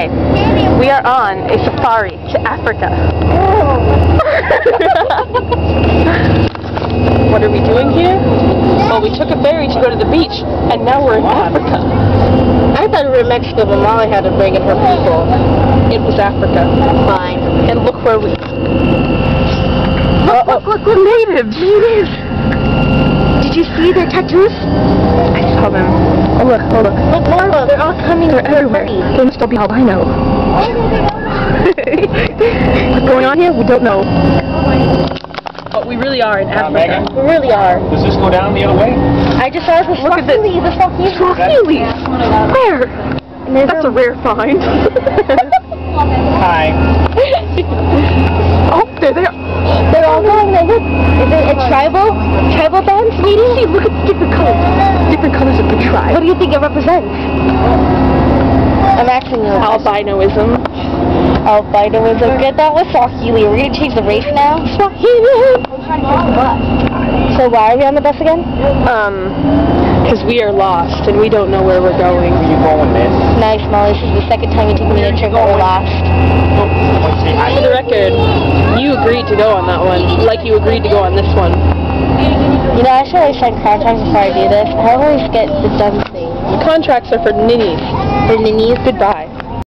Okay, we are on a safari to Africa. what are we doing here? Well, we took a ferry to go to the beach, and now we're in Africa. I thought we were in Mexico, but Molly had to bring in her people. It was Africa. Fine. And look where we... Look, look, look, look, natives! Natives! Did you see their tattoos? I saw them. Oh, look, oh, look. Look, they're all. They're everywhere. They must all be albino. What's going on here? We don't know. But we really are in Uh, Africa. Megan, We really are. does this go down the other way? I just saw the Look at this. Swahili, the Swahili. Swahili. Where? There's That's a rare find. Hi. oh, there they are. They're all going there. Look, is it a tribal, tribal dance meeting? See, look at the different colors. Different colors of the tribe. What do you think it represents? I'm. Albinoism. Albinoism. Get that was Swahili. We're gonna change the race now. Swahili. So why are we on the bus again? Um, because we are lost and we don't know where we're going. Where you going, miss? Nice, Molly. This is the second time you took me on a trip and we're lost. Want to? For the record, you agreed to go on that one, like you agreed to go on this one. You know, I should always sign contracts before I do this. I always get the dumb thing. Contracts are for ninnies. The ninnies. Goodbye.